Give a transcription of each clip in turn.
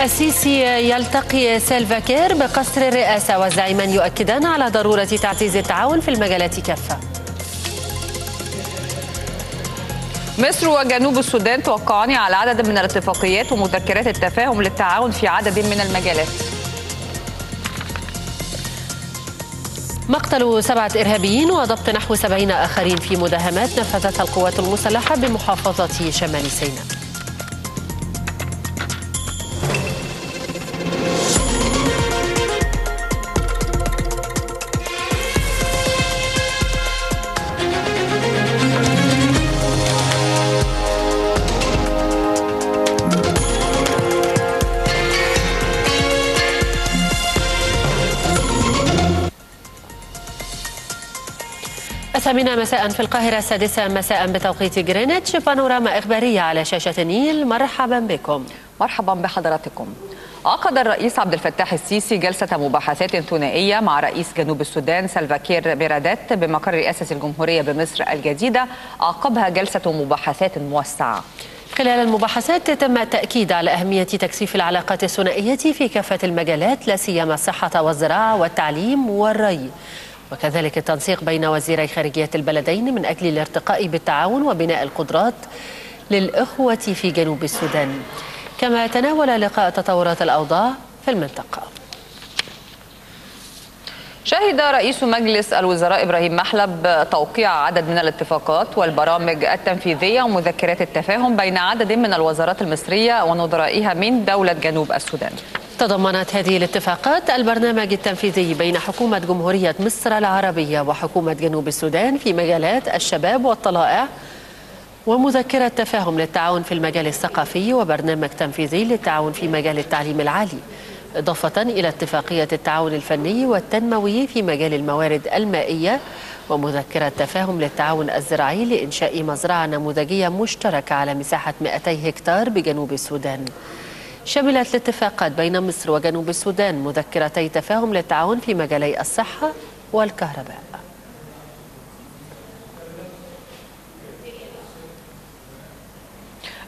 السيسي يلتقي سيلفا كير بقصر الرئاسة والزعيمان يؤكدان على ضرورة تعزيز التعاون في المجالات كافة. مصر وجنوب السودان توقعان على عدد من الاتفاقيات ومذكرات التفاهم للتعاون في عدد من المجالات. مقتل سبعة إرهابيين وضبط نحو سبعين آخرين في مداهمات نفذتها القوات المسلحة بمحافظة شمال سيناء. الثامنة مساء في القاهرة السادسة مساء بتوقيت جرينتش بانوراما إخبارية على شاشة النيل مرحبا بكم. مرحبا بحضراتكم. عقد الرئيس عبد الفتاح السيسي جلسة مباحثات ثنائية مع رئيس جنوب السودان سلفاكير بيرادات بمقر رئاسة الجمهورية بمصر الجديدة. عقبها جلسة مباحثات موسعة. خلال المباحثات تم التأكيد على أهمية تكثيف العلاقات الثنائية في كافة المجالات لا سيما الصحة والزراعة والتعليم والري. وكذلك التنسيق بين وزيري خارجية البلدين من أجل الارتقاء بالتعاون وبناء القدرات للإخوة في جنوب السودان كما تناول لقاء تطورات الأوضاع في المنطقة شهد رئيس مجلس الوزراء إبراهيم محلب توقيع عدد من الاتفاقات والبرامج التنفيذية ومذكرات التفاهم بين عدد من الوزارات المصرية ونظرائها من دولة جنوب السودان. تضمنت هذه الاتفاقات البرنامج التنفيذي بين حكومة جمهورية مصر العربية وحكومة جنوب السودان في مجالات الشباب والطلائع ومذكرة تفاهم للتعاون في المجال الثقافي وبرنامج تنفيذي للتعاون في مجال التعليم العالي إضافة إلى اتفاقية التعاون الفني والتنموي في مجال الموارد المائية ومذكرة تفاهم للتعاون الزراعي لإنشاء مزرعة نموذجية مشتركة على مساحة 200 هكتار بجنوب السودان. شملت الاتفاقات بين مصر وجنوب السودان مذكرتي تفاهم للتعاون في مجالي الصحة والكهرباء.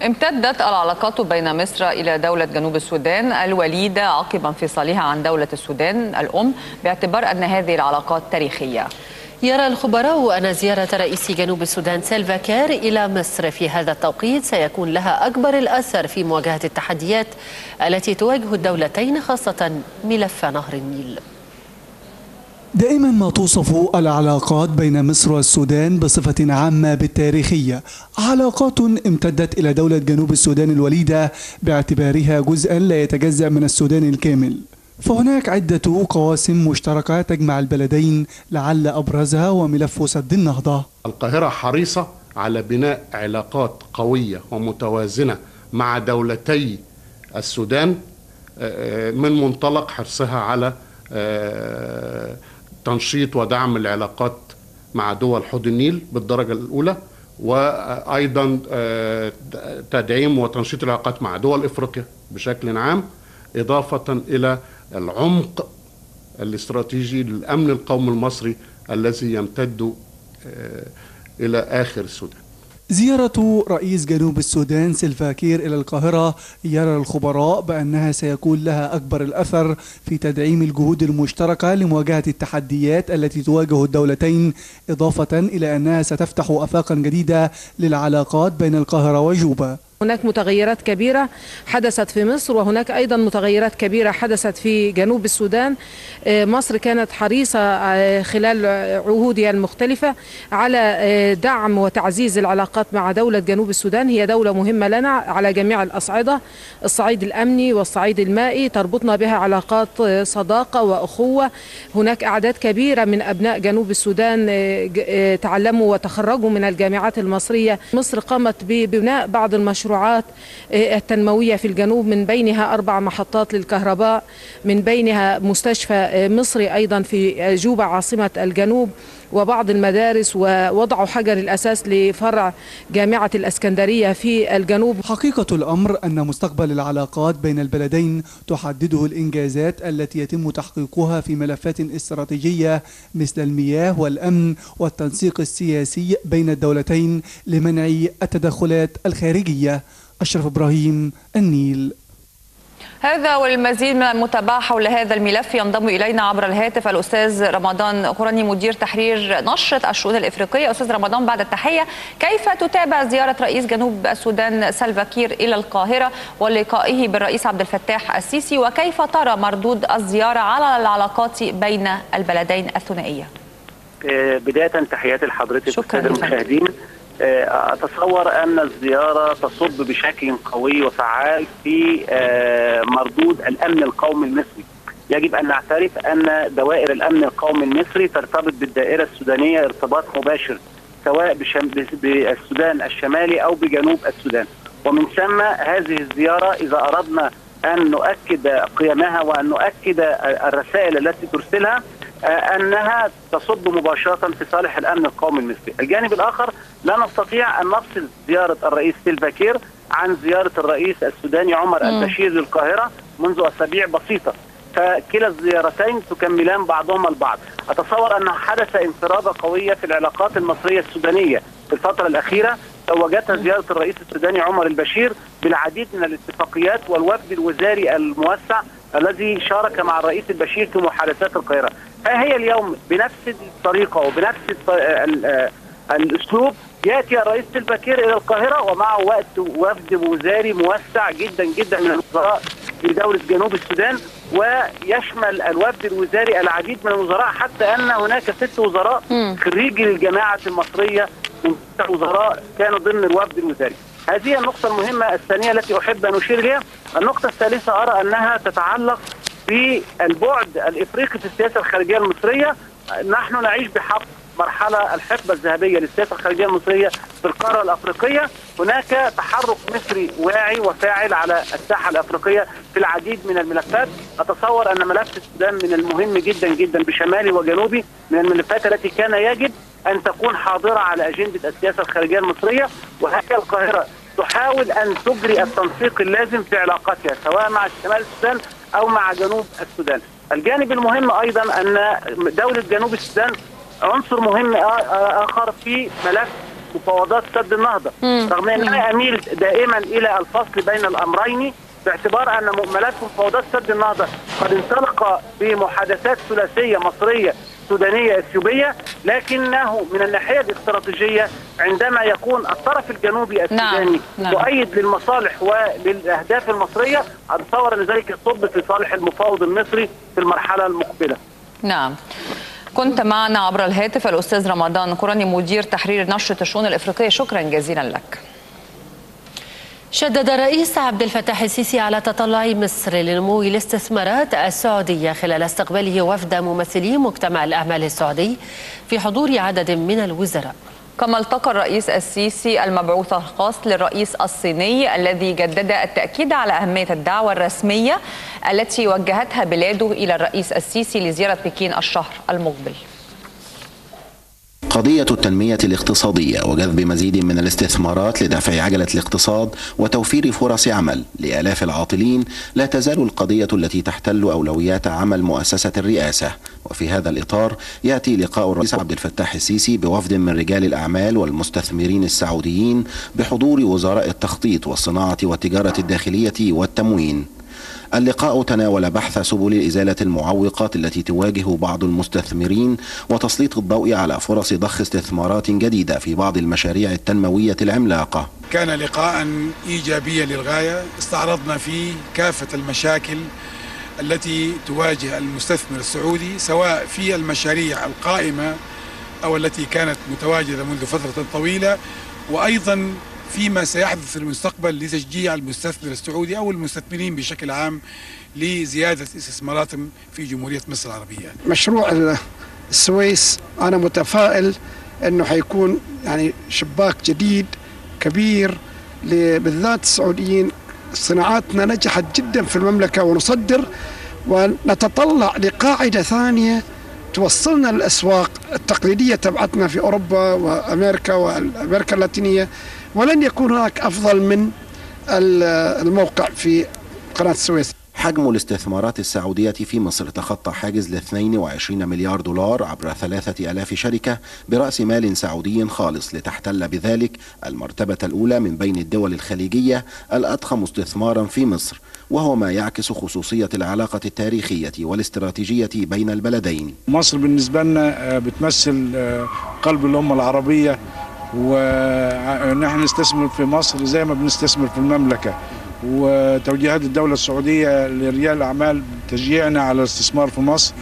امتدت العلاقات بين مصر إلى دولة جنوب السودان الوليدة عقب انفصالها عن دولة السودان الأم باعتبار أن هذه العلاقات تاريخية. يرى الخبراء أن زيارة رئيس جنوب السودان سيلفا كير إلى مصر في هذا التوقيت سيكون لها أكبر الأثر في مواجهة التحديات التي تواجه الدولتين خاصة ملف نهر النيل. دائما ما توصف العلاقات بين مصر والسودان بصفة عامة بالتاريخية علاقات امتدت إلى دولة جنوب السودان الوليدة باعتبارها جزءا لا يتجزأ من السودان الكامل. فهناك عدة قواسم مشتركة تجمع البلدين لعل أبرزها وملف سد النهضة. القاهرة حريصة على بناء علاقات قوية ومتوازنة مع دولتي السودان من منطلق حرصها على تنشيط ودعم العلاقات مع دول حوض النيل بالدرجة الأولى وأيضا تدعيم وتنشيط العلاقات مع دول إفريقيا بشكل عام إضافة إلى العمق الاستراتيجي للأمن القومي المصري الذي يمتد إلى آخر السودان. زيارة رئيس جنوب السودان سيلفا كير إلى القاهرة يرى الخبراء بأنها سيكون لها أكبر الأثر في تدعيم الجهود المشتركة لمواجهة التحديات التي تواجه الدولتين إضافة إلى أنها ستفتح آفاقا جديدة للعلاقات بين القاهرة وجوبا. هناك متغيرات كبيرة حدثت في مصر وهناك أيضا متغيرات كبيرة حدثت في جنوب السودان. مصر كانت حريصة خلال عهودها المختلفة على دعم وتعزيز العلاقات مع دولة جنوب السودان. هي دولة مهمة لنا على جميع الأصعدة الصعيد الأمني والصعيد المائي. تربطنا بها علاقات صداقة وأخوة. هناك أعداد كبيرة من أبناء جنوب السودان تعلموا وتخرجوا من الجامعات المصرية. مصر قامت ببناء بعض المشروعات المشروعات التنموية في الجنوب من بينها أربع محطات للكهرباء من بينها مستشفى مصري أيضا في جوبا عاصمة الجنوب. وبعض المدارس ووضعوا حجر الأساس لفرع جامعة الأسكندرية في الجنوب. حقيقة الأمر أن مستقبل العلاقات بين البلدين تحدده الإنجازات التي يتم تحقيقها في ملفات استراتيجية مثل المياه والأمن والتنسيق السياسي بين الدولتين لمنع التدخلات الخارجية. أشرف إبراهيم النيل. هذا والمزيد من المتابعة حول هذا الملف ينضم إلينا عبر الهاتف الأستاذ رمضان قرني مدير تحرير نشرة الشؤون الإفريقية. أستاذ رمضان بعد التحية كيف تتابع زيارة رئيس جنوب السودان سلفاكير إلى القاهرة ولقائه بالرئيس عبد الفتاح السيسي؟ وكيف ترى مردود الزيارة على العلاقات بين البلدين الثنائية؟ بداية تحياتي لحضرتك والسادة المشاهدين. أتصور أن الزيارة تصب بشكل قوي وفعال في مردود الأمن القومي المصري. يجب أن نعترف أن دوائر الأمن القومي المصري ترتبط بالدائرة السودانية ارتباط مباشر سواء بالسودان الشمالي أو بجنوب السودان. ومن ثم هذه الزيارة إذا أردنا أن نؤكد قيمها وأن نؤكد الرسائل التي ترسلها أنها تصب مباشرة في صالح الأمن القومي المصري، الجانب الآخر لا نستطيع أن نفصل زيارة الرئيس سيلفا كير عن زيارة الرئيس السوداني عمر البشير للقاهره منذ أسابيع بسيطة، فكلا الزيارتين تكملان بعضهما البعض، أتصور أن حدثت انفراجة قوية في العلاقات المصرية السودانية. في الفترة الأخيرة توجتها زيارة الرئيس السوداني عمر البشير بالعديد من الاتفاقيات والوفد الوزاري الموسع الذي شارك مع الرئيس البشير في محادثات القاهرة، فهي اليوم بنفس الطريقة وبنفس الأسلوب. يأتي الرئيس البكير إلى القاهرة ومعه وقت وفد وزاري موسع جدا جدا من الوزراء في دولة جنوب السودان ويشمل الوفد الوزاري العديد من الوزراء حتى أن هناك ست وزراء خريجي للجماعه المصرية. من وزراء كانوا ضمن الوفد الوزاري. هذه النقطة المهمة الثانية التي أحب أن أشير إليها، النقطة الثالثة أرى أنها تتعلق بالبعد الإفريقي في السياسة الخارجية المصرية، نحن نعيش بحق مرحلة الحقبة الذهبية للسياسة الخارجية المصرية في القارة الأفريقية. هناك تحرك مصري واعي وفاعل على الساحة الأفريقية في العديد من الملفات. أتصور أن ملف السودان من المهم جدا جدا بشمالي وجنوبي من الملفات التي كان يجب أن تكون حاضرة على أجندة السياسة الخارجية المصرية وهي القاهرة تحاول أن تجري التنسيق اللازم في علاقاتها سواء مع شمال السودان أو مع جنوب السودان. الجانب المهم أيضا أن دولة جنوب السودان عنصر مهم آخر في ملف مفاوضات سد النهضة. رغم ان أنا أميل دائما إلى الفصل بين الأمرين باعتبار أن ملف مفاوضات سد النهضة قد انطلق بمحادثات ثلاثية مصرية سودانيه اثيوبيه لكنه من الناحية الاستراتيجية عندما يكون الطرف الجنوبي السوداني نعم. مؤيد للمصالح وللأهداف المصرية اتصور ان ذلك يصب في صالح المفاوض المصري في المرحلة المقبلة. نعم. كنت معنا عبر الهاتف الأستاذ رمضان قرني مدير تحرير نشرة الشؤون الإفريقية شكرا جزيلا لك شدد الرئيس عبد الفتاح السيسي على تطلع مصر لنمو الاستثمارات السعودية خلال استقباله وفد ممثلي مجتمع الأعمال السعودي في حضور عدد من الوزراء. كما التقى الرئيس السيسي المبعوث الخاص للرئيس الصيني الذي جدد التأكيد على أهمية الدعوة الرسمية التي وجهتها بلاده إلى الرئيس السيسي لزيارة بكين الشهر المقبل. قضية التنمية الاقتصادية وجذب مزيد من الاستثمارات لدفع عجلة الاقتصاد وتوفير فرص عمل لآلاف العاطلين لا تزال القضية التي تحتل أولويات عمل مؤسسة الرئاسة. وفي هذا الإطار يأتي لقاء الرئيس عبد الفتاح السيسي بوفد من رجال الأعمال والمستثمرين السعوديين بحضور وزراء التخطيط والصناعة والتجارة الداخلية والتموين. اللقاء تناول بحث سبل إزالة المعوقات التي تواجه بعض المستثمرين وتسليط الضوء على فرص ضخ استثمارات جديدة في بعض المشاريع التنموية العملاقة. كان لقاء إيجابيا للغاية. استعرضنا فيه كافة المشاكل التي تواجه المستثمر السعودي سواء في المشاريع القائمة أو التي كانت متواجدة منذ فترة طويلة وأيضا فيما سيحدث في المستقبل لتشجيع المستثمر السعودي أو المستثمرين بشكل عام لزيادة استثماراتهم في جمهورية مصر العربية. مشروع السويس أنا متفائل إنه حيكون يعني شباك جديد كبير بالذات السعوديين صناعاتنا نجحت جدا في المملكة ونصدر ونتطلع لقاعدة ثانية توصلنا للأسواق التقليدية تبعتنا في أوروبا وأمريكا وأمريكا اللاتينية ولن يكون هناك أفضل من الموقع في قناة السويس. حجم الاستثمارات السعودية في مصر تخطى حاجز ل 22 مليار دولار عبر ثلاثة ألاف شركة برأس مال سعودي خالص لتحتل بذلك المرتبة الأولى من بين الدول الخليجية الأضخم استثمارا في مصر وهو ما يعكس خصوصية العلاقة التاريخية والاستراتيجية بين البلدين مصر بالنسبة لنا بتمثل قلب الأمة العربية ونحن نستثمر في مصر زي ما بنستثمر في المملكة. وتوجيهات الدولة السعودية لرجال الأعمال تشجيعنا على الاستثمار في مصر.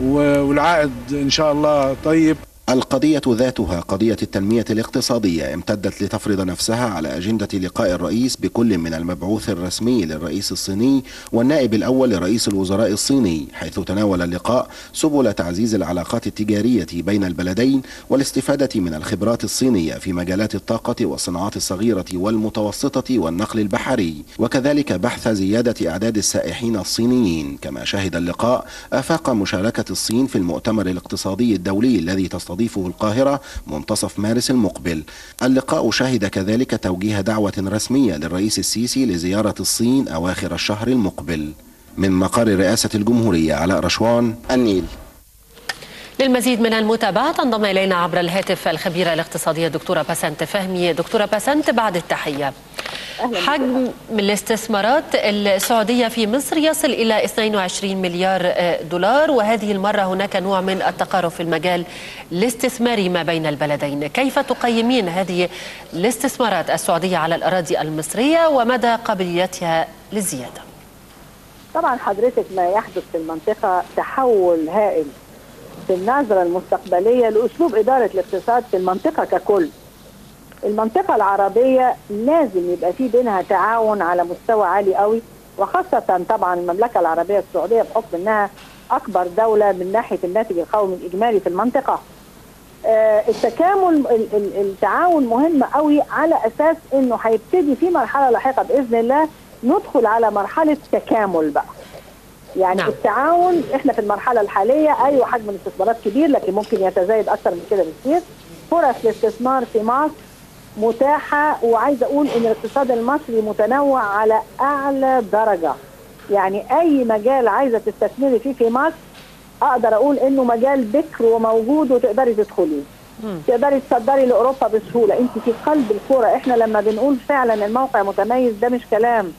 والعائد إن شاء الله طيب. القضية ذاتها قضية التنمية الاقتصادية امتدت لتفرض نفسها على أجندة لقاء الرئيس بكل من المبعوث الرسمي للرئيس الصيني والنائب الأول لرئيس الوزراء الصيني حيث تناول اللقاء سبل تعزيز العلاقات التجارية بين البلدين والاستفادة من الخبرات الصينية في مجالات الطاقة والصناعات الصغيرة والمتوسطة والنقل البحري. وكذلك بحث زيادة أعداد السائحين الصينيين. كما شهد اللقاء آفاق مشاركة الصين في المؤتمر الاقتصادي الدولي الذي تستضيف تستضيفه القاهرة منتصف مارس المقبل. اللقاء شهد كذلك توجيه دعوة رسمية للرئيس السيسي لزيارة الصين أواخر الشهر المقبل. من مقر رئاسة الجمهورية علاء رشوان النيل. للمزيد من المتابعة تنضم إلينا عبر الهاتف الخبيرة الاقتصادية دكتورة بسنت فهمي. دكتورة بسنت بعد التحية. حجم الاستثمارات السعودية في مصر يصل إلى 22 مليار دولار وهذه المرة هناك نوع من التقارب في المجال الاستثماري ما بين البلدين. كيف تقيمين هذه الاستثمارات السعودية على الأراضي المصرية ومدى قابليتها للزيادة؟ طبعا حضرتك ما يحدث في المنطقة تحول هائل في النظرة المستقبلية لأسلوب إدارة الاقتصاد في المنطقة ككل. المنطقة العربية لازم يبقى في بينها تعاون على مستوى عالي قوي وخاصة طبعا المملكة العربية السعودية بحكم إنها أكبر دولة من ناحية الناتج القومي الإجمالي في المنطقة. آه التكامل التعاون مهم قوي على أساس إنه هيبتدي في مرحلة لاحقة بإذن الله ندخل على مرحلة تكامل بقى. يعني نعم. التعاون إحنا في المرحلة الحالية أيوه حجم الاستثمارات كبير لكن ممكن يتزايد أكثر من كده بكثير فرص الاستثمار في مصر متاحة وعايزة أقول إن الاقتصاد المصري متنوع على أعلى درجة. يعني أي مجال عايزة تستثمري فيه في مصر أقدر أقول إنه مجال بكر وموجود وتقدري تدخليه. تقدري تصدري لأوروبا بسهولة. أنت في قلب الكرة إحنا لما بنقول فعلا الموقع متميز ده مش كلام.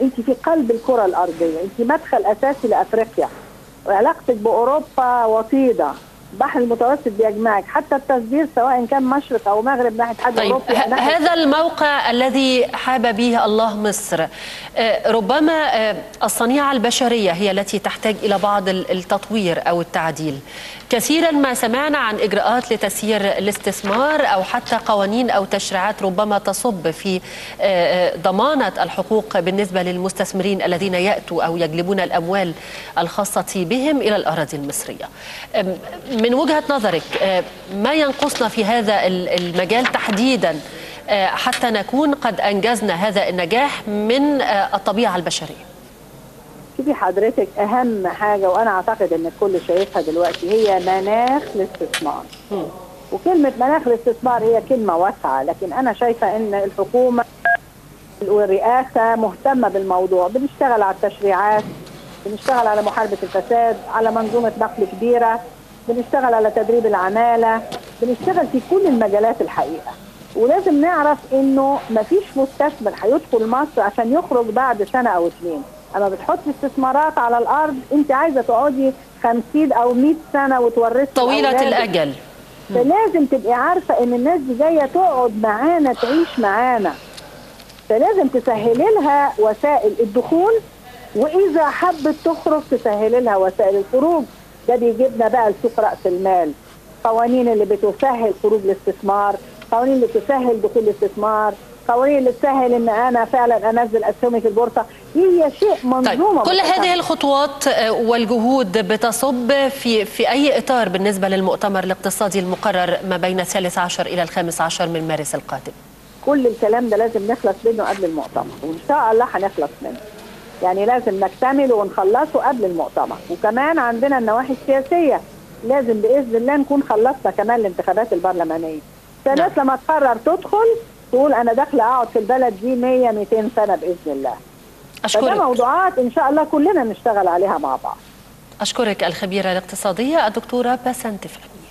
أنت في قلب الكرة الأرضية. أنت مدخل أساسي لأفريقيا. وعلاقتك بأوروبا وطيدة. البحر المتوسط بيجمعك حتى التصدير سواء كان مشرق أو مغرب ناحية حد طيب اوروبي هذا الموقع الذي حاب به الله مصر. ربما الصنيعة البشرية هي التي تحتاج إلى بعض التطوير أو التعديل. كثيرا ما سمعنا عن إجراءات لتسيير الاستثمار أو حتى قوانين أو تشريعات ربما تصب في ضمانة الحقوق بالنسبة للمستثمرين الذين يأتوا أو يجلبون الأموال الخاصة بهم إلى الأراضي المصرية. من وجهة نظرك ما ينقصنا في هذا المجال تحديدا حتى نكون قد أنجزنا هذا النجاح من الطبيعة البشرية؟ شوفي حضرتك أهم حاجة وأنا أعتقد إن الكل شايفها دلوقتي هي مناخ الاستثمار. وكلمة مناخ الاستثمار هي كلمة واسعة لكن أنا شايفة إن الحكومة والرئاسة مهتمة بالموضوع. بنشتغل على التشريعات بنشتغل على محاربة الفساد على منظومة نقل كبيرة بنشتغل على تدريب العمالة بنشتغل في كل المجالات الحقيقة. ولازم نعرف إنه مفيش مستثمر هيدخل مصر عشان يخرج بعد سنة أو اثنين أما بتحطي استثمارات على الأرض أنت عايزة تقعدي 50 أو 100 سنة وتورثي طويلة الأجل. فلازم تبقي عارفة إن الناس دي جاية تقعد معانا تعيش معانا. فلازم تسهلي لها وسائل الدخول وإذا حبت تخرج تسهلي لها وسائل الخروج. ده بيجيبنا بقى لسوق رأس المال. قوانين اللي بتسهل خروج الاستثمار قوانين اللي تسهل دخول الاستثمار قوانين اللي تسهل إن أنا فعلا أنزل أسهمي في البورصة. هي شيء منظومة طيب كل هذه الخطوات والجهود بتصب في في أي إطار بالنسبة للمؤتمر الاقتصادي المقرر ما بين الثالث عشر إلى الخامس عشر من مارس القادم؟ كل الكلام ده لازم نخلص منه قبل المؤتمر وإن شاء الله هنخلص منه. يعني لازم نكتمله ونخلصه قبل المؤتمر. وكمان عندنا النواحي السياسية لازم بإذن الله نكون خلصنا كمان الانتخابات البرلمانية. فالناس لما تقرر تدخل تقول أنا داخله أقعد في البلد دي 100 200 سنة بإذن الله. أشكرك. فده موضوعات إن شاء الله كلنا نشتغل عليها مع بعض أشكرك الخبيرة الاقتصادية الدكتورة بسنت فهمي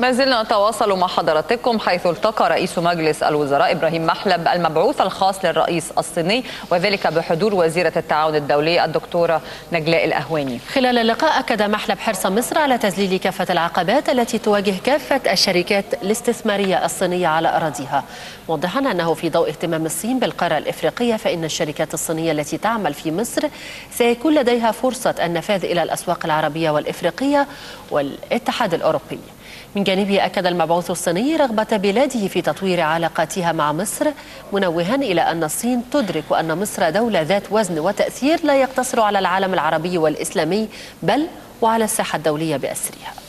ما زلنا نتواصل مع حضراتكم حيث التقى رئيس مجلس الوزراء إبراهيم محلب المبعوث الخاص للرئيس الصيني وذلك بحضور وزيرة التعاون الدولي الدكتورة نجلاء الأهواني. خلال اللقاء أكد محلب حرص مصر على تذليل كافة العقبات التي تواجه كافة الشركات الاستثمارية الصينية على أراضيها، موضحا أنه في ضوء اهتمام الصين بالقارة الإفريقية فإن الشركات الصينية التي تعمل في مصر سيكون لديها فرصة النفاذ إلى الأسواق العربية والإفريقية والاتحاد الأوروبي. من جانبه أكد المبعوث الصيني رغبة بلاده في تطوير علاقاتها مع مصر منوها إلى أن الصين تدرك أن مصر دولة ذات وزن وتأثير لا يقتصر على العالم العربي والإسلامي بل وعلى الساحة الدولية بأسرها.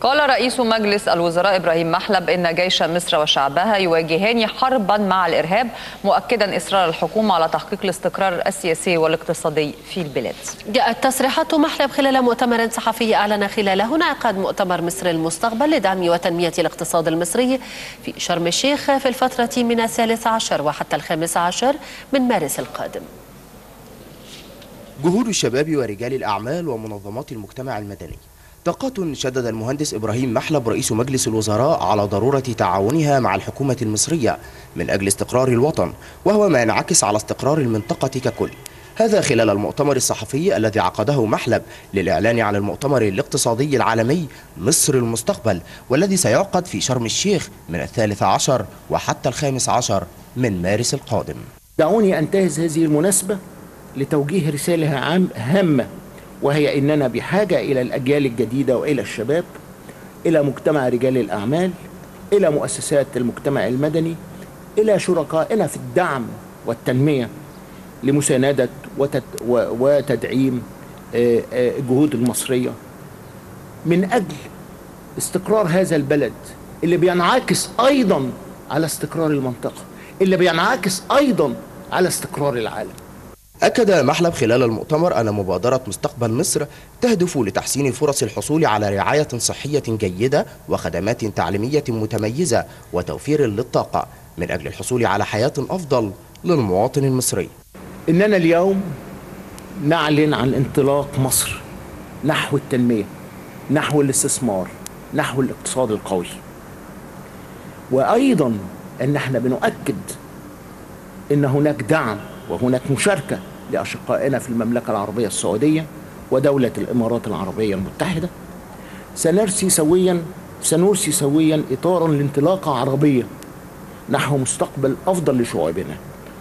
قال رئيس مجلس الوزراء إبراهيم محلب إن جيش مصر وشعبها يواجهان حربا مع الإرهاب مؤكدا إصرار الحكومة على تحقيق الاستقرار السياسي والاقتصادي في البلاد. جاءت تصريحات محلب خلال مؤتمر صحفي أعلن خلاله انعقاد مؤتمر مصر المستقبل لدعم وتنمية الاقتصاد المصري في شرم الشيخ في الفترة من الثالث عشر وحتى الخامس عشر من مارس القادم. جهود الشباب ورجال الأعمال ومنظمات المجتمع المدني طاقات شدد المهندس إبراهيم محلب رئيس مجلس الوزراء على ضرورة تعاونها مع الحكومة المصرية من أجل استقرار الوطن وهو ما ينعكس على استقرار المنطقة ككل. هذا خلال المؤتمر الصحفي الذي عقده محلب للإعلان عن المؤتمر الاقتصادي العالمي مصر المستقبل والذي سيعقد في شرم الشيخ من الثالث عشر وحتى الخامس عشر من مارس القادم. دعوني أنتهز هذه المناسبة لتوجيه رسالة هامة وهي إننا بحاجة إلى الأجيال الجديدة وإلى الشباب إلى مجتمع رجال الأعمال إلى مؤسسات المجتمع المدني إلى شركائنا في الدعم والتنمية لمساندة وتدعيم الجهود المصرية. من أجل استقرار هذا البلد اللي بينعكس أيضا على استقرار المنطقة اللي بينعكس أيضا على استقرار العالم. أكد محلب خلال المؤتمر أن مبادرة مستقبل مصر تهدف لتحسين فرص الحصول على رعاية صحية جيدة وخدمات تعليمية متميزة وتوفير للطاقة من أجل الحصول على حياة أفضل للمواطن المصري. إننا اليوم نعلن عن انطلاق مصر نحو التنمية نحو الاستثمار نحو الاقتصاد القوي. وأيضا أن إحنا بنؤكد أن هناك دعم وهناك مشاركة لأشقائنا في المملكة العربية السعودية ودولة الإمارات العربية المتحدة. سنرسي سويا سنرسي سويا إطارا لانطلاقة عربية. نحو مستقبل أفضل لشعوبنا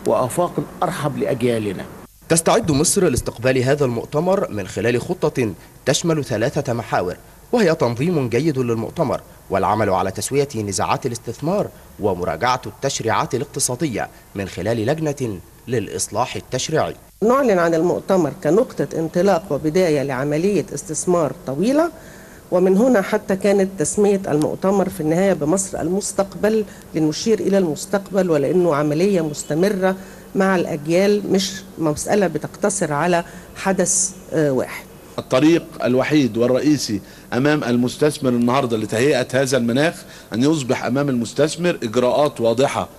وآفاق أرحب لأجيالنا. تستعد مصر لاستقبال هذا المؤتمر من خلال خطة تشمل ثلاثة محاور. وهي تنظيم جيد للمؤتمر والعمل على تسوية نزاعات الاستثمار ومراجعة التشريعات الاقتصادية من خلال لجنة للإصلاح التشريعي. نعلن عن المؤتمر كنقطة انطلاق وبداية لعملية استثمار طويلة ومن هنا حتى كانت تسمية المؤتمر في النهاية بمصر المستقبل لنشير إلى المستقبل ولأنه عملية مستمرة مع الأجيال مش مسألة بتقتصر على حدث واحد. الطريق الوحيد والرئيسي أمام المستثمر النهارده لتهيئة هذا المناخ أن يصبح أمام المستثمر إجراءات واضحة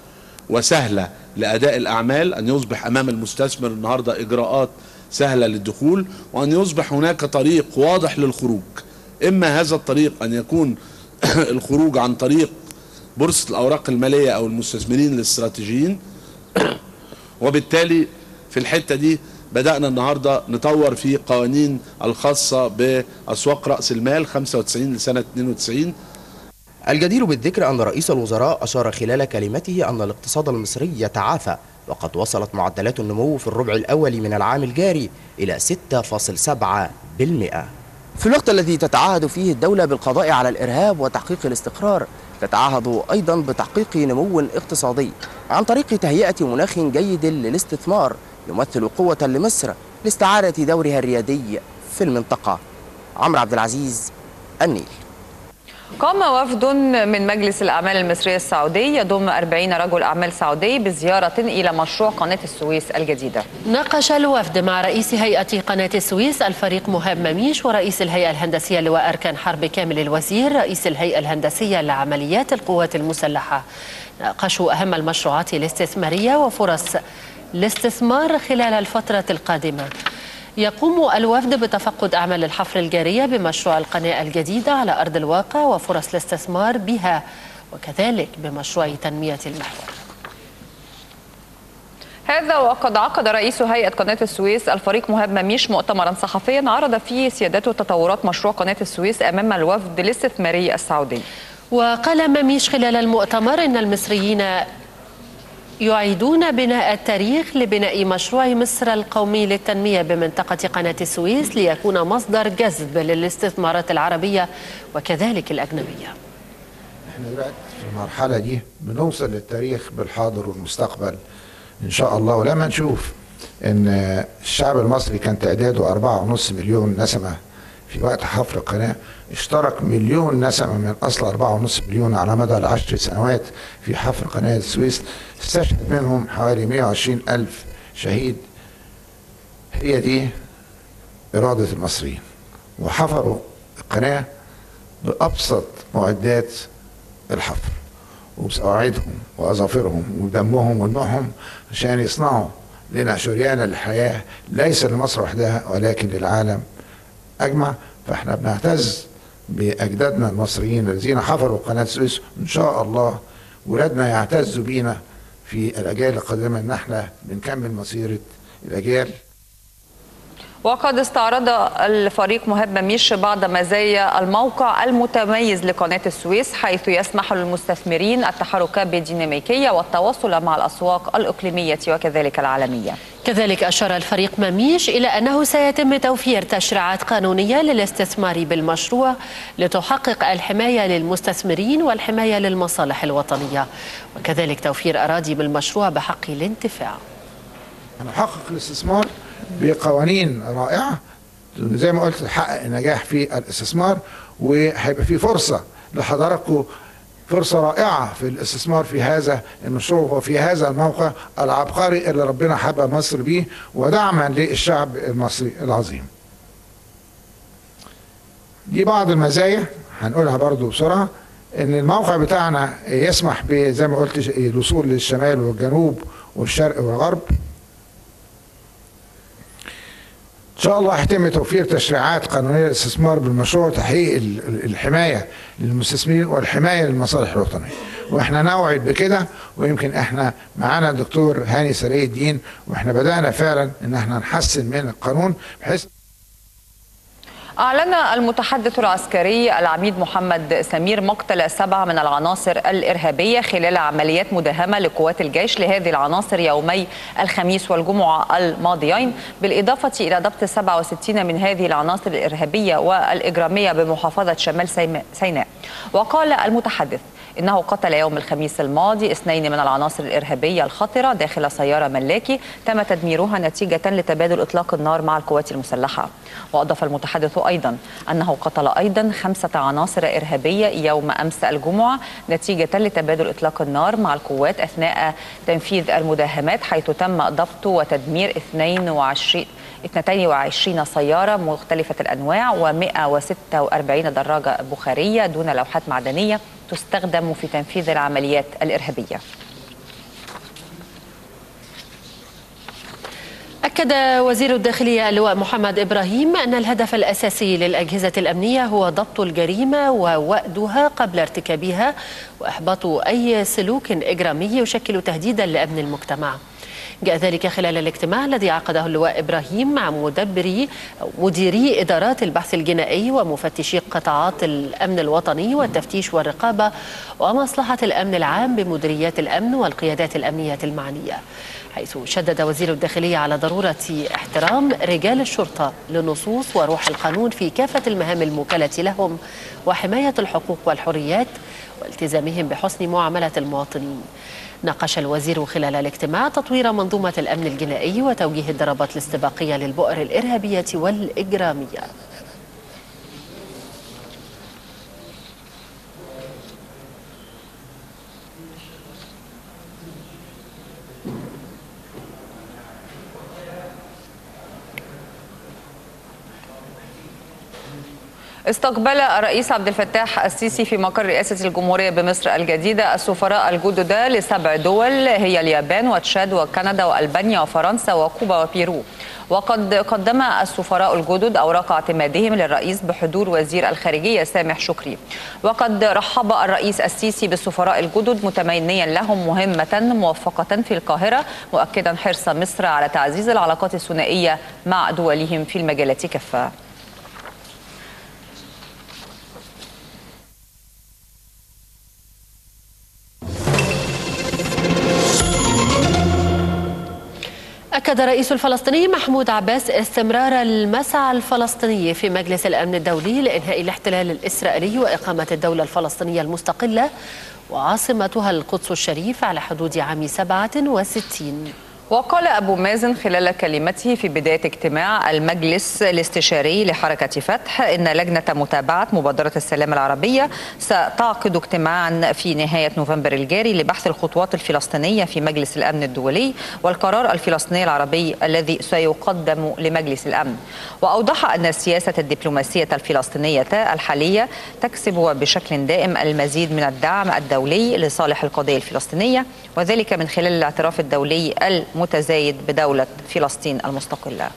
وسهلة لأداء الأعمال أن يصبح أمام المستثمر النهارده إجراءات سهلة للدخول وأن يصبح هناك طريق واضح للخروج. إما هذا الطريق أن يكون الخروج عن طريق بورصة الأوراق المالية أو المستثمرين الاستراتيجيين وبالتالي في الحتة دي بدأنا النهاردة نطور في قوانين الخاصة بأسواق رأس المال 95 لسنة 92 الجدير بالذكر أن رئيس الوزراء أشار خلال كلمته أن الاقتصاد المصري يتعافى وقد وصلت معدلات النمو في الربع الأول من العام الجاري إلى 6.7% في الوقت الذي تتعهد فيه الدولة بالقضاء على الإرهاب وتحقيق الاستقرار تتعهد أيضا بتحقيق نمو اقتصادي عن طريق تهيئة مناخ جيد للاستثمار يمثل قوة لمصر لاستعادة دورها الريادي في المنطقة. عمرو عبد العزيز النيل. قام وفد من مجلس الأعمال المصرية السعودي يضم 40 رجل أعمال سعودي بزيارة إلى مشروع قناة السويس الجديدة. ناقش الوفد مع رئيس هيئة قناة السويس الفريق مهاب مميش ورئيس الهيئة الهندسية لواء أركان حرب كامل الوزير رئيس الهيئة الهندسية لعمليات القوات المسلحة. ناقشوا أهم المشروعات الاستثمارية وفرص الاستثمار خلال الفترة القادمة. يقوم الوفد بتفقد أعمال الحفر الجارية بمشروع القناة الجديدة على أرض الواقع وفرص الاستثمار بها وكذلك بمشروع تنمية المحور. هذا وقد عقد رئيس هيئة قناة السويس الفريق مهاب مميش مؤتمرا صحفيا عرض فيه سيادته تطورات مشروع قناة السويس أمام الوفد الاستثماري السعودي. وقال مميش خلال المؤتمر إن المصريين يعيدون بناء التاريخ لبناء مشروع مصر القومي للتنمية بمنطقة قناة السويس ليكون مصدر جذب للاستثمارات العربية وكذلك الأجنبية. إحنا دلوقتي في المرحلة دي بنوصل للتاريخ بالحاضر والمستقبل إن شاء الله. ولما نشوف إن الشعب المصري كان تعداده أربعة ونص مليون نسمة في وقت حفر القناة اشترك مليون نسمة من أصل أربعة ونص مليون على مدى العشر سنوات في حفر قناة السويس استشهد منهم حوالي 120 ألف شهيد. هي دي إرادة المصريين. وحفروا القناة بأبسط معدات الحفر وبسواعدهم وأظافرهم ودمهم ودموعهم عشان يصنعوا لنا شريان الحياة ليس لمصر وحدها ولكن للعالم. أجمع فإحنا بنعتز بأجدادنا المصريين الذين حفروا قناة السويس إن شاء الله. ولادنا يعتزوا بينا في الأجيال القادمة إن إحنا بنكمل مسيرة الأجيال. وقد استعرض الفريق مهاب مميش بعض مزايا الموقع المتميز لقناة السويس حيث يسمح للمستثمرين التحرك بديناميكية والتواصل مع الأسواق الإقليمية وكذلك العالمية. كذلك أشار الفريق مميش إلى أنه سيتم توفير تشريعات قانونية للاستثمار بالمشروع لتحقق الحماية للمستثمرين والحماية للمصالح الوطنية وكذلك توفير أراضي بالمشروع بحق الانتفاع. هنحقق الاستثمار بقوانين رائعة. زي ما قلت تحقق النجاح في الاستثمار وهيبقى في فرصة لحضراتكم فرصة رائعة في الاستثمار في هذا المشروع وفي هذا الموقع العبقري اللي ربنا حب مصر بيه ودعما للشعب المصري العظيم. دي بعض المزايا هنقولها برضو بسرعة إن الموقع بتاعنا يسمح زي ما قلت الوصول للشمال والجنوب والشرق والغرب. إن شاء الله هيتم توفير تشريعات قانونية للاستثمار بالمشروع وتحقيق الحماية للمستثمرين والحماية للمصالح الوطنية. وإحنا نوعد بكده ويمكن إحنا معانا الدكتور هاني سري الدين وإحنا بدأنا فعلا إن إحنا نحسن من القانون بحيث أعلن المتحدث العسكري العميد محمد سمير مقتل سبعة من العناصر الإرهابية خلال عمليات مداهمة لقوات الجيش لهذه العناصر يومي الخميس والجمعة الماضيين بالإضافة إلى ضبط 67 من هذه العناصر الإرهابية والإجرامية بمحافظة شمال سيناء. وقال المتحدث إنه قتل يوم الخميس الماضي اثنين من العناصر الإرهابية الخطرة داخل سيارة ملاكي تم تدميرها نتيجة لتبادل إطلاق النار مع القوات المسلحة. وأضاف المتحدث أيضا أنه قتل أيضا خمسة عناصر إرهابية يوم أمس الجمعة نتيجة لتبادل إطلاق النار مع القوات أثناء تنفيذ المداهمات حيث تم ضبط وتدمير 22 22 سيارة مختلفة الأنواع و146 دراجة بخارية دون لوحات معدنية تستخدم في تنفيذ العمليات الإرهابية. أكد وزير الداخلية اللواء محمد إبراهيم أن الهدف الأساسي للأجهزة الأمنية هو ضبط الجريمة ووأدها قبل ارتكابها وإحباط أي سلوك إجرامي يشكل تهديدا لأمن المجتمع. جاء ذلك خلال الاجتماع الذي عقده اللواء إبراهيم مع مدبري مديري إدارات البحث الجنائي ومفتشي قطاعات الأمن الوطني والتفتيش والرقابة ومصلحة الأمن العام بمديريات الأمن والقيادات الأمنية المعنية حيث شدد وزير الداخلية على ضرورة احترام رجال الشرطة لنصوص وروح القانون في كافة المهام الموكلة لهم وحماية الحقوق والحريات والتزامهم بحسن معاملة المواطنين. ناقش الوزير خلال الاجتماع تطوير منظومة الأمن الجنائي وتوجيه الضربات الاستباقية للبؤر الإرهابية والإجرامية. استقبل الرئيس عبد الفتاح السيسي في مقر رئاسة الجمهورية بمصر الجديدة السفراء الجدد لسبع دول هي اليابان وتشاد وكندا وألبانيا وفرنسا وكوبا وبيرو. وقد قدم السفراء الجدد أوراق اعتمادهم للرئيس بحضور وزير الخارجية سامح شكري. وقد رحب الرئيس السيسي بالسفراء الجدد متمنيا لهم مهمة موفقة في القاهرة مؤكدا حرص مصر على تعزيز العلاقات الثنائية مع دولهم في المجالات كافة أكد الرئيس الفلسطيني محمود عباس استمرار المسعى الفلسطيني في مجلس الأمن الدولي لإنهاء الاحتلال الإسرائيلي وإقامة الدولة الفلسطينية المستقلة وعاصمتها القدس الشريف على حدود عام 67 وقال أبو مازن خلال كلمته في بداية اجتماع المجلس الاستشاري لحركة فتح إن لجنة متابعة مبادرة السلام العربية ستعقد اجتماعا في نهاية نوفمبر الجاري لبحث الخطوات الفلسطينية في مجلس الأمن الدولي والقرار الفلسطيني العربي الذي سيقدم لمجلس الأمن. وأوضح أن السياسة الدبلوماسية الفلسطينية الحالية تكسب بشكل دائم المزيد من الدعم الدولي لصالح القضية الفلسطينية وذلك من خلال الاعتراف الدولي المتزايد بدولة فلسطين المستقلة.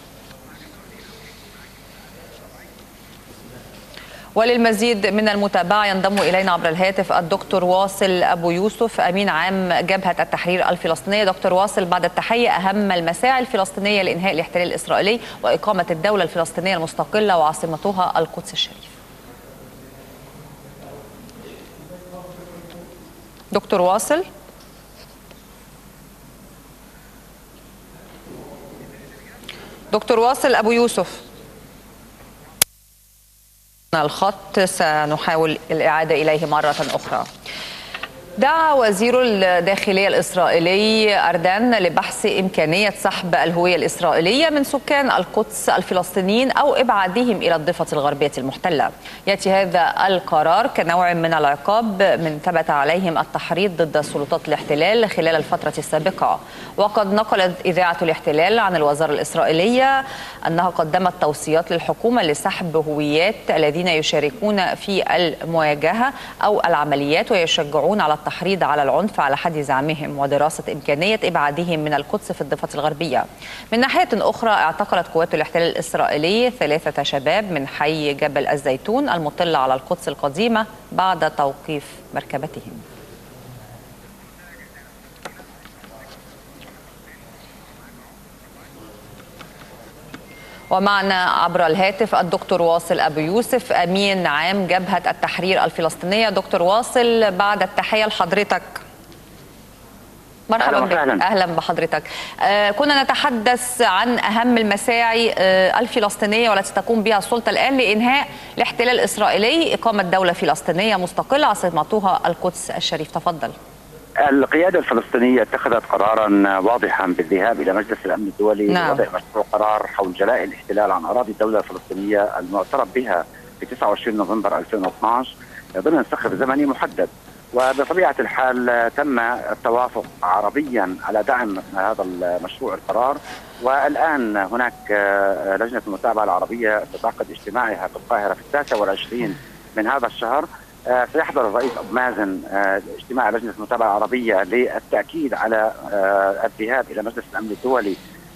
وللمزيد من المتابعة ينضم إلينا عبر الهاتف الدكتور واصل أبو يوسف أمين عام جبهة التحرير الفلسطينية. دكتور واصل بعد التحية أهم المساعي الفلسطينية لإنهاء الاحتلال الإسرائيلي وإقامة الدولة الفلسطينية المستقلة وعاصمتها القدس الشريف. دكتور واصل. دكتور واصل أبو يوسف. الخط سنحاول الإعادة إليه مرة أخرى. دعا وزير الداخلية الإسرائيلي أردان لبحث إمكانية سحب الهوية الإسرائيلية من سكان القدس الفلسطينيين أو إبعادهم إلى الضفة الغربية المحتلة. يأتي هذا القرار كنوع من العقاب من ثبت عليهم التحريض ضد سلطات الاحتلال خلال الفترة السابقة. وقد نقلت إذاعة الاحتلال عن الوزارة الإسرائيلية أنها قدمت توصيات للحكومة لسحب هويات الذين يشاركون في المواجهة أو العمليات ويشجعون على التحريض على العنف على حد زعمهم ودراسة إمكانية إبعادهم من القدس في الضفة الغربية. من ناحية أخرى اعتقلت قوات الاحتلال الإسرائيلي ثلاثة شباب من حي جبل الزيتون المطل على القدس القديمة بعد توقيف مركبتهم. ومعنا عبر الهاتف الدكتور واصل أبو يوسف أمين عام جبهة التحرير الفلسطينية. دكتور واصل بعد التحية لحضرتك. مرحبا بك. أهلا بحضرتك. آه كنا نتحدث عن أهم المساعي آه الفلسطينية والتي تقوم بها السلطة الآن لإنهاء الاحتلال الإسرائيلي. إقامة دولة فلسطينية مستقلة عاصمتها القدس الشريف. تفضل. القيادة الفلسطينية اتخذت قرارا واضحا بالذهاب إلى مجلس الأمن الدولي نعم. لوضع مشروع قرار حول جلاء الاحتلال عن أراضي الدولة الفلسطينية المعترف بها في 29 نوفمبر 2012 ضمن سقف زمني محدد. وبطبيعة الحال تم التوافق عربيا على دعم هذا المشروع القرار. والآن هناك لجنة المتابعة العربية ستعقد اجتماعها في القاهرة في التاسع والعشرين من هذا الشهر. سيحضر الرئيس أبو مازن آه، اجتماع لجنه المتابعه العربيه للتأكيد على آه، الذهاب إلى مجلس الأمن الدولي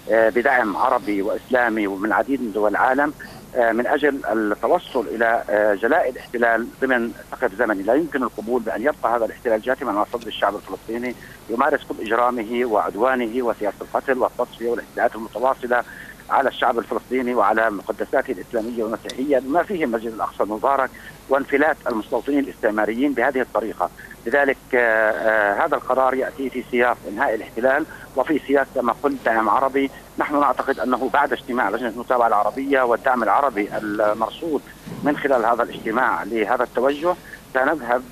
بدعم عربي وإسلامي ومن العديد من دول العالم من أجل التوصل إلى جلاء الاحتلال ضمن سقف زمني، لا يمكن القبول بأن يبقى هذا الاحتلال جاثما على صدر الشعب الفلسطيني يمارس كل إجرامه وعدوانه وسياسة القتل والتصفية والاحتلالات المتواصلة على الشعب الفلسطيني وعلى مقدساته الإسلامية والمسيحية بما فيه المسجد الأقصى المبارك وانفلات المستوطنين الاستعماريين بهذه الطريقة، لذلك آه آه هذا القرار يأتي في سياق إنهاء الاحتلال وفي سياق كما قلت دعم عربي، نحن نعتقد أنه بعد اجتماع لجنة المتابعة العربية والدعم العربي المرصود من خلال هذا الاجتماع لهذا التوجه سنذهب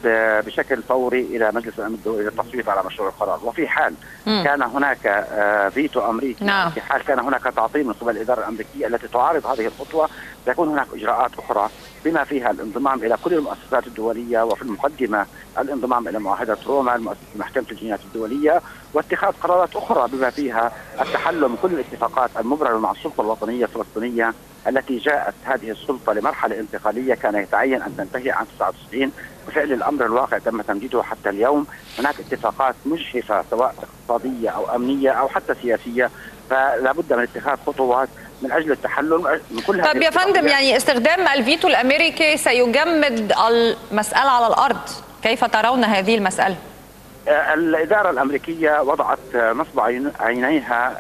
بشكل فوري إلى مجلس الأمن الدولي للتصويت على مشروع القرار وفي حال م. كان هناك فيتو أمريكي نعم. في حال كان هناك تعطيل من قبل الإدارة الأمريكية التي تعارض هذه الخطوة سيكون هناك إجراءات أخرى بما فيها الانضمام إلى كل المؤسسات الدولية وفي المقدمة الانضمام إلى معاهدة روما المؤسسة محكمة الجنايات الدولية واتخاذ قرارات أخرى بما فيها التحلل من كل الاتفاقات المبرمه مع السلطة الوطنية الفلسطينية التي جاءت هذه السلطة لمرحلة انتقالية كان يتعين أن تنتهي عام 99 بفعل الأمر الواقع تم تمديده حتى اليوم. هناك اتفاقات مجحفة سواء اقتصادية أو أمنية أو حتى سياسية فلا بد من اتخاذ خطوات من أجل التحلل من كل طب يا فندم يعني استخدام الفيتو الأمريكي سيجمد المسألة على الأرض. كيف ترون هذه المسألة؟ الإدارة الأمريكية وضعت نصب عينيها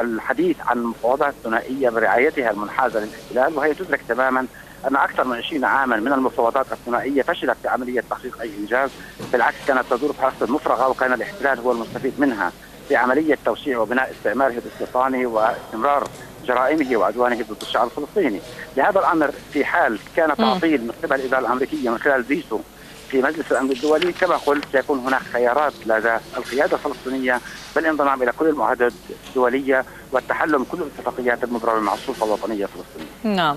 الحديث عن المفاوضات الثنائية برعايتها المنحازة للاحتلال وهي تدرك تماما أن أكثر من 20 عاما من المفاوضات الثنائية فشلت في عملية تحقيق أي إنجاز بالعكس كانت تدور بحركة مفرغة وكان الاحتلال هو المستفيد منها في عملية توسيع وبناء استعماره الاستيطاني واستمرار جرائمه وعدوانه ضد الشعب الفلسطيني لهذا الأمر في حال كان تعطيل من قبل الإدارة الأمريكية من خلال فيتو في مجلس الأمن الدولي كما قلت سيكون هناك خيارات لدى القيادة الفلسطينية بالانضمام إلى كل المعاهدات الدولية والتحلل من كل الاتفاقيات المبرمة مع السلطة الوطنية الفلسطينية. نعم.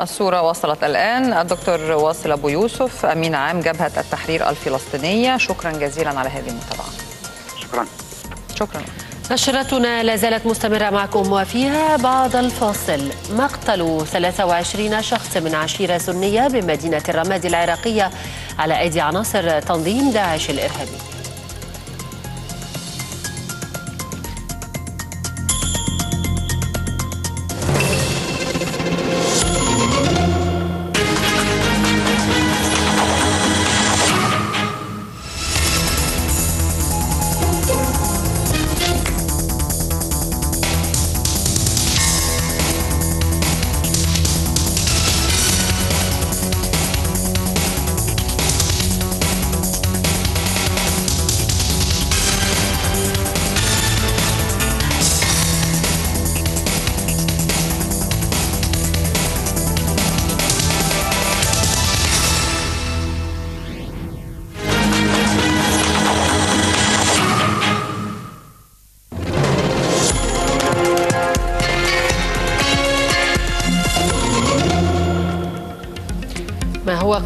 الصورة وصلت الآن. الدكتور واصل أبو يوسف أمين عام جبهة التحرير الفلسطينية. شكرا جزيلا على هذه المتابعة. شكرا. شكرا. نشرتنا لا زالت مستمرة معكم وفيها بعد الفاصل. مقتل 23 شخص من عشيرة سنية بمدينة الرمادي العراقية على أيدي عناصر تنظيم داعش الإرهابي.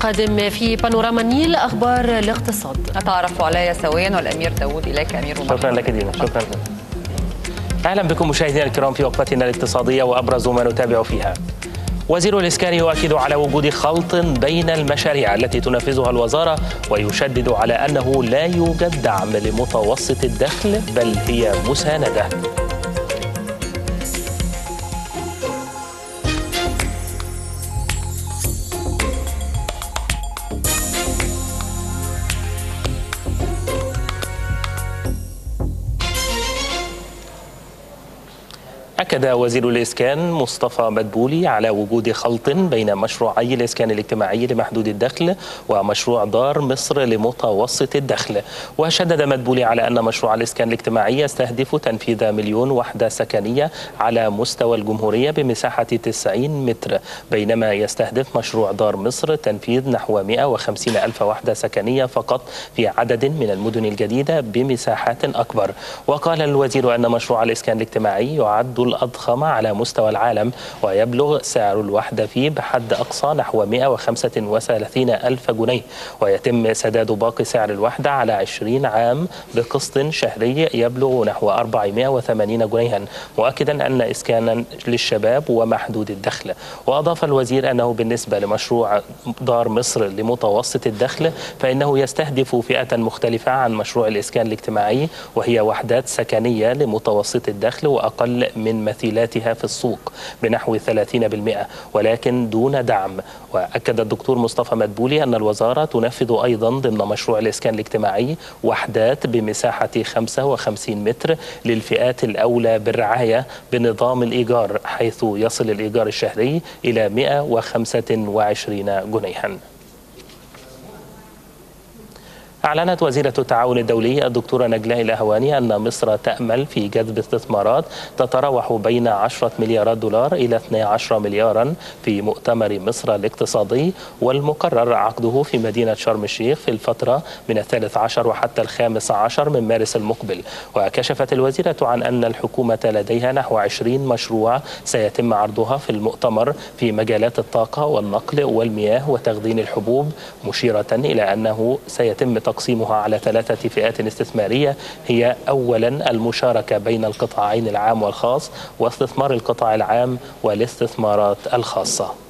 ما هو قادم في بانوراما النيل أخبار الاقتصاد. نتعرف عليها سويا والأمير داوود إليك أمير شكرا لك دينا شكرا أهلا بكم مشاهدينا الكرام في وقفتنا الاقتصادية وأبرز ما نتابع فيها. وزير الإسكان يؤكد على وجود خلط بين المشاريع التي تنفذها الوزارة ويشدد على أنه لا يوجد دعم لمتوسط الدخل بل هي مساندة. أكد وزير الإسكان مصطفى مدبولي على وجود خلط بين مشروعي الإسكان الاجتماعي لمحدود الدخل ومشروع دار مصر لمتوسط الدخل. وشدد مدبولي على أن مشروع الإسكان الاجتماعي يستهدف تنفيذ مليون وحدة سكنية على مستوى الجمهورية بمساحة 90 متر بينما يستهدف مشروع دار مصر تنفيذ نحو 150 ألف وحدة سكنية فقط في عدد من المدن الجديدة بمساحات أكبر. وقال الوزير أن مشروع الإسكان الاجتماعي يعد الأضخم على مستوى العالم ويبلغ سعر الوحدة فيه بحد أقصى نحو 135 ألف جنيه. ويتم سداد باقي سعر الوحدة على 20 عام بقسط شهري يبلغ نحو 480 جنيها. مؤكدا أن إسكانا للشباب ومحدود الدخل. وأضاف الوزير أنه بالنسبة لمشروع دار مصر لمتوسط الدخل فإنه يستهدف فئة مختلفة عن مشروع الإسكان الاجتماعي وهي وحدات سكنية لمتوسط الدخل وأقل من مثيلاتها في السوق بنحو 30% ولكن دون دعم. وأكد الدكتور مصطفى مدبولي أن الوزارة تنفذ أيضا ضمن مشروع الإسكان الاجتماعي وحدات بمساحة 55 متر للفئات الأولى بالرعاية بنظام الإيجار حيث يصل الإيجار الشهري إلى 125 جنيها. أعلنت وزيرة التعاون الدولي الدكتورة نجلاء الأهواني أن مصر تأمل في جذب استثمارات تتراوح بين 10 مليارات دولار إلى 12 مليارا في مؤتمر مصر الاقتصادي والمقرر عقده في مدينة شرم الشيخ في الفترة من الثالث عشر وحتى الخامس عشر من مارس المقبل. وكشفت الوزيرة عن أن الحكومة لديها نحو 20 مشروع سيتم عرضها في المؤتمر في مجالات الطاقة والنقل والمياه وتخزين الحبوب مشيرة إلى أنه سيتم تقسيمها على ثلاثة فئات استثمارية. هي أولا المشاركة بين القطاعين العام والخاص واستثمار القطاع العام والاستثمارات الخاصة.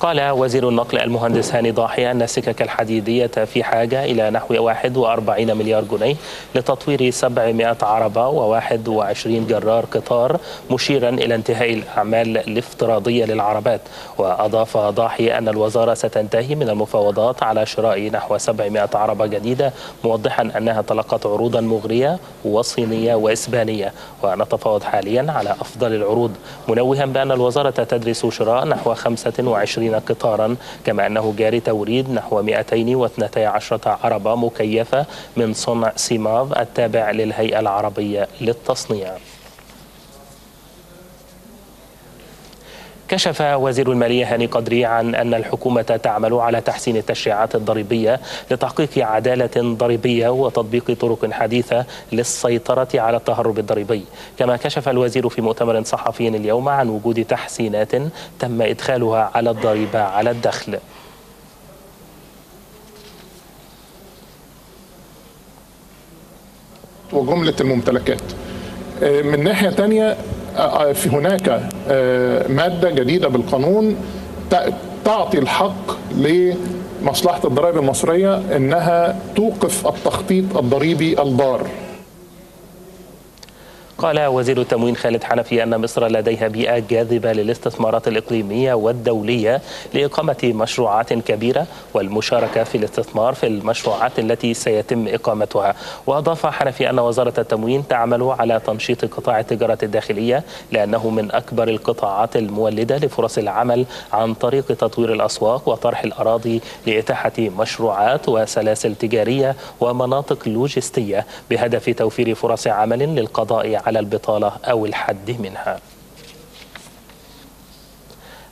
قال وزير النقل المهندس هاني ضاحي أن السكك الحديدية في حاجة إلى نحو 41 مليار جنيه لتطوير 700 عربة و21 جرار قطار مشيرا إلى انتهاء الأعمال الافتراضية للعربات. وأضاف ضاحي أن الوزارة ستنتهي من المفاوضات على شراء نحو 700 عربة جديدة موضحا أنها تلقت عروضا مغرية وصينية وإسبانية. ونتفاوض حاليا على أفضل العروض. منوها بأن الوزارة تدرس شراء نحو 25 قطارا كما أنه جاري توريد نحو 212 عربة مكيفة من صنع سيماف التابع للهيئة العربية للتصنيع. كشف وزير المالية هاني قدري عن أن الحكومة تعمل على تحسين التشريعات الضريبية لتحقيق عدالة ضريبية وتطبيق طرق حديثة للسيطرة على التهرب الضريبي. كما كشف الوزير في مؤتمر صحفي اليوم عن وجود تحسينات تم إدخالها على الضريبة على الدخل. وجملة الممتلكات. من ناحية تانية في هناك مادة جديدة بالقانون تعطي الحق لمصلحة الضرائب المصرية أنها توقف التخطيط الضريبي الضار. قال وزير التموين خالد حنفي أن مصر لديها بيئة جاذبة للاستثمارات الإقليمية والدولية لإقامة مشروعات كبيرة والمشاركة في الاستثمار في المشروعات التي سيتم إقامتها. وأضاف حنفي أن وزارة التموين تعمل على تنشيط قطاع التجارة الداخلية لأنه من أكبر القطاعات المولدة لفرص العمل عن طريق تطوير الأسواق وطرح الأراضي لإتاحة مشروعات وسلاسل تجارية ومناطق لوجستية بهدف توفير فرص عمل للقضاء على البطالة أو الحد منها.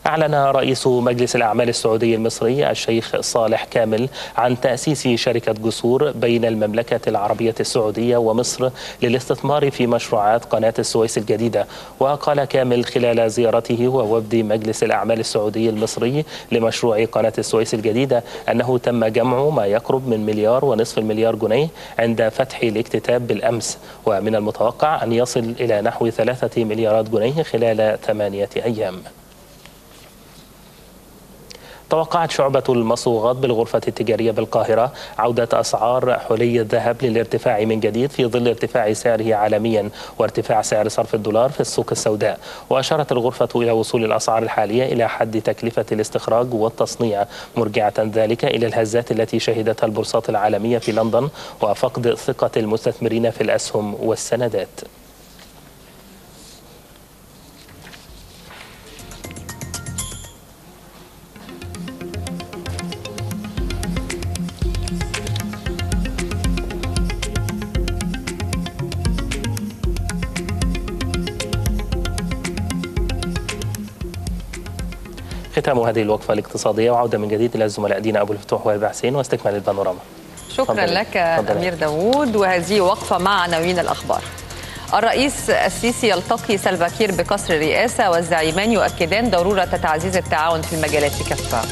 أعلن رئيس مجلس الأعمال السعودي المصري الشيخ صالح كامل عن تأسيس شركة جسور بين المملكة العربية السعودية ومصر للاستثمار في مشروعات قناة السويس الجديدة. وقال كامل خلال زيارته ووفد مجلس الأعمال السعودي المصري لمشروع قناة السويس الجديدة أنه تم جمع ما يقرب من مليار ونصف المليار جنيه عند فتح الاكتتاب بالأمس. ومن المتوقع أن يصل إلى نحو ثلاثة مليارات جنيه خلال ثمانية أيام. توقعت شعبة المصوغات بالغرفة التجارية بالقاهرة عودة أسعار حلي الذهب للارتفاع من جديد في ظل ارتفاع سعره عالميا وارتفاع سعر صرف الدولار في السوق السوداء. وأشارت الغرفة إلى وصول الأسعار الحالية إلى حد تكلفة الاستخراج والتصنيع مرجعة ذلك إلى الهزات التي شهدتها البورصات العالمية في لندن وفقد ثقة المستثمرين في الأسهم والسندات. ختام هذه الوقفة الاقتصادية وعودة من جديد إلى الزملاء دينا أبو الفتوح وهبة حسين واستكمال البانوراما. شكرا. لك. أمير داوود. وهذه وقفة مع عناوين الأخبار. الرئيس السيسي يلتقي سلفاكير بقصر الرئاسة والزعيمان يؤكدان ضرورة تعزيز التعاون في المجالات كافة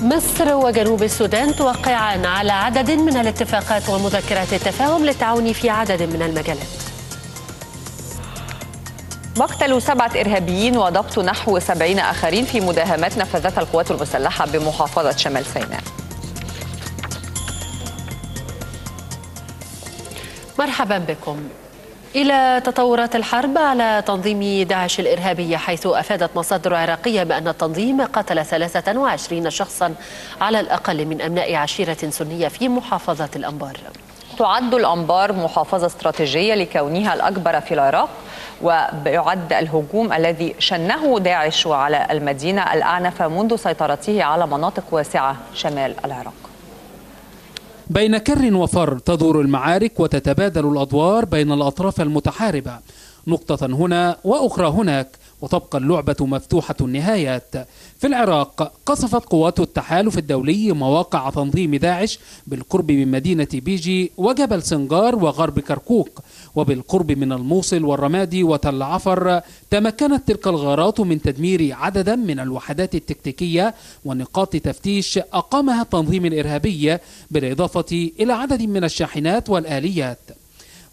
مصر وجنوب السودان توقعان على عدد من الاتفاقات ومذكرات التفاهم للتعاون في عدد من المجالات. مقتل سبعة إرهابيين وضبط نحو سبعين آخرين في مداهمات نفذتها القوات المسلحة بمحافظة شمال سيناء. مرحبا بكم. إلى تطورات الحرب على تنظيم داعش الإرهابي حيث أفادت مصادر عراقية بأن التنظيم قتل 23 شخصا على الأقل من أبناء عشيرة سنية في محافظة الأنبار. تعد الأنبار محافظة استراتيجية لكونها الأكبر في العراق ويعد الهجوم الذي شنه داعش على المدينة الأعنف منذ سيطرته على مناطق واسعة شمال العراق. بين كر وفر تدور المعارك وتتبادل الأدوار بين الأطراف المتحاربة. نقطة هنا وأخرى هناك وتبقى اللعبة مفتوحة النهايات. في العراق قصفت قوات التحالف الدولي مواقع تنظيم داعش بالقرب من مدينة بيجي وجبل سنجار وغرب كركوك. وبالقرب من الموصل والرمادي وتل عفر تمكنت تلك الغارات من تدمير عددا من الوحدات التكتيكية ونقاط تفتيش أقامها التنظيم الإرهابي بالإضافة إلى عدد من الشاحنات والآليات.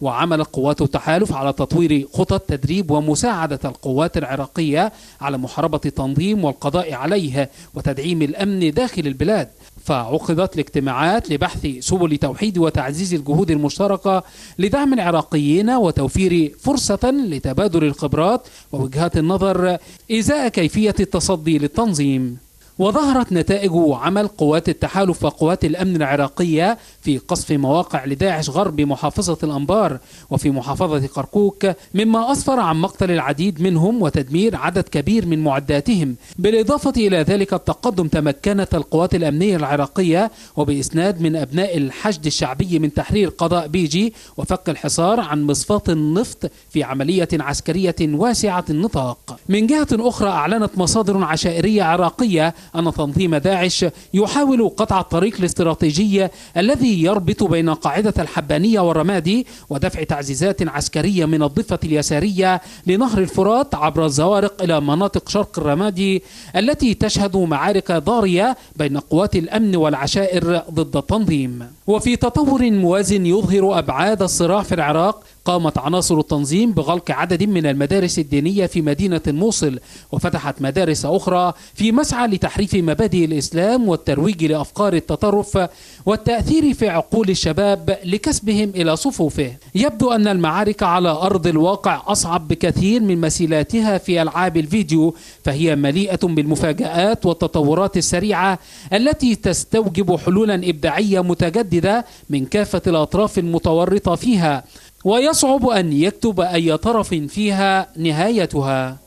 وعملت قوات التحالف على تطوير خطط تدريب ومساعدة القوات العراقية على محاربة التنظيم والقضاء عليه وتدعيم الأمن داخل البلاد. فعقدت الاجتماعات لبحث سبل توحيد وتعزيز الجهود المشتركة لدعم العراقيين وتوفير فرصة لتبادل الخبرات ووجهات النظر إزاء كيفية التصدي للتنظيم. وظهرت نتائج عمل قوات التحالف وقوات الأمن العراقية في قصف مواقع لداعش غرب محافظة الأنبار وفي محافظة كركوك مما أسفر عن مقتل العديد منهم وتدمير عدد كبير من معداتهم. بالإضافة إلى ذلك التقدم تمكنت القوات الأمنية العراقية وبإسناد من أبناء الحشد الشعبي من تحرير قضاء بيجي وفك الحصار عن مصفاة النفط في عملية عسكرية واسعة النطاق. من جهة أخرى أعلنت مصادر عشائرية عراقية أن تنظيم داعش يحاول قطع الطريق الاستراتيجي الذي يربط بين قاعدة الحبانية والرمادي ودفع تعزيزات عسكرية من الضفة اليسارية لنهر الفرات عبر الزوارق إلى مناطق شرق الرمادي التي تشهد معارك ضارية بين قوات الأمن والعشائر ضد التنظيم. وفي تطور موازن يظهر أبعاد الصراع في العراق قامت عناصر التنظيم بغلق عدد من المدارس الدينية في مدينة الموصل وفتحت مدارس أخرى في مسعى لتحريف مبادئ الإسلام والترويج لأفكار التطرف والتأثير في عقول الشباب لكسبهم إلى صفوفه. يبدو أن المعارك على أرض الواقع أصعب بكثير من مسيلاتها في ألعاب الفيديو فهي مليئة بالمفاجآت والتطورات السريعة التي تستوجب حلولا إبداعية متجددة من كافة الأطراف المتورطة فيها. ويصعب أن يكتب أي طرف فيها نهايتها.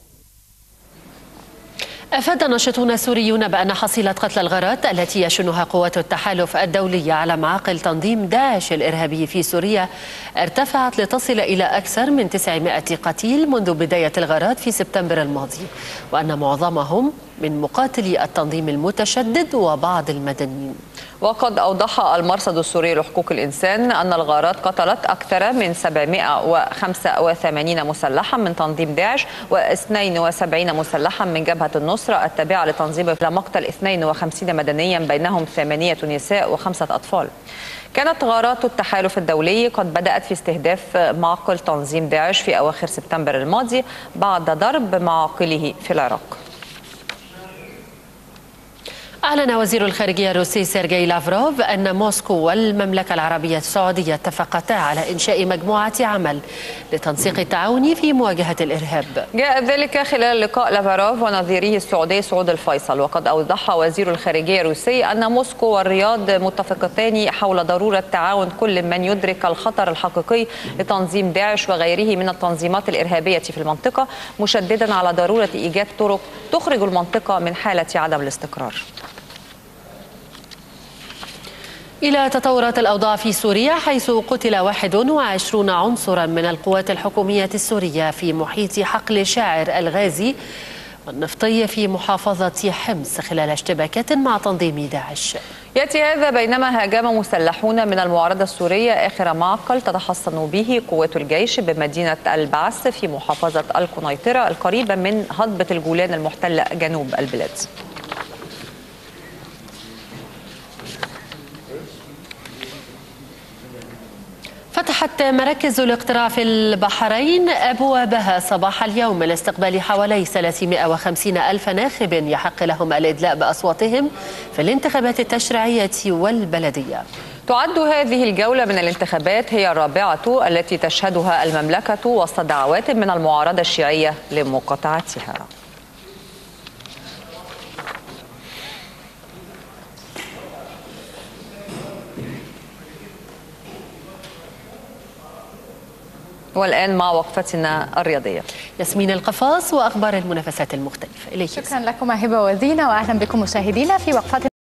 أفاد ناشطون سوريون بأن حصيلة قتل الغارات التي يشنها قوات التحالف الدولي على معاقل تنظيم داعش الإرهابي في سوريا ارتفعت لتصل إلى أكثر من 900 قتيل منذ بداية الغارات في سبتمبر الماضي وأن معظمهم من مقاتلي التنظيم المتشدد وبعض المدنيين. وقد أوضح المرصد السوري لحقوق الإنسان أن الغارات قتلت أكثر من 785 مسلحا من تنظيم داعش و72 مسلحا من جبهة النصرة التابعة لتنظيم مقتل 52 مدنيا بينهم ثمانية نساء وخمسة أطفال. كانت غارات التحالف الدولي قد بدأت في استهداف معقل تنظيم داعش في أواخر سبتمبر الماضي بعد ضرب معاقله في العراق. أعلن وزير الخارجية الروسي سيرجي لافروف أن موسكو والمملكة العربية السعودية اتفقتا على إنشاء مجموعة عمل لتنسيق التعاون في مواجهة الإرهاب. جاء ذلك خلال لقاء لافروف ونظيره السعودي سعود الفيصل وقد أوضح وزير الخارجية الروسي أن موسكو والرياض متفقتان حول ضرورة تعاون كل من يدرك الخطر الحقيقي لتنظيم داعش وغيره من التنظيمات الإرهابية في المنطقة مشددا على ضرورة إيجاد طرق تخرج المنطقة من حالة عدم الاستقرار. إلى تطورات الأوضاع في سوريا حيث قتل 21 عنصرا من القوات الحكومية السورية في محيط حقل شاعر الغازي والنفطي في محافظة حمص خلال اشتباكات مع تنظيم داعش. يأتي هذا بينما هاجم مسلحون من المعارضة السورية آخر معقل تتحصن به قوات الجيش بمدينة البعث في محافظة القنيطرة القريبة من هضبة الجولان المحتلة جنوب البلاد. فتحت مراكز الاقتراع في البحرين أبوابها صباح اليوم لاستقبال حوالي 350 ألف ناخب يحق لهم الإدلاء بأصواتهم في الانتخابات التشريعية والبلدية. تعد هذه الجولة من الانتخابات هي الرابعة التي تشهدها المملكة وسط دعوات من المعارضة الشيعية لمقاطعتها. والآن مع وقفتنا الرياضية. ياسمين القفاص وأخبار المنافسات المختلفة. إليك شكرا لكم هبة ودينا وأهلا بكم مشاهدينا في وقفة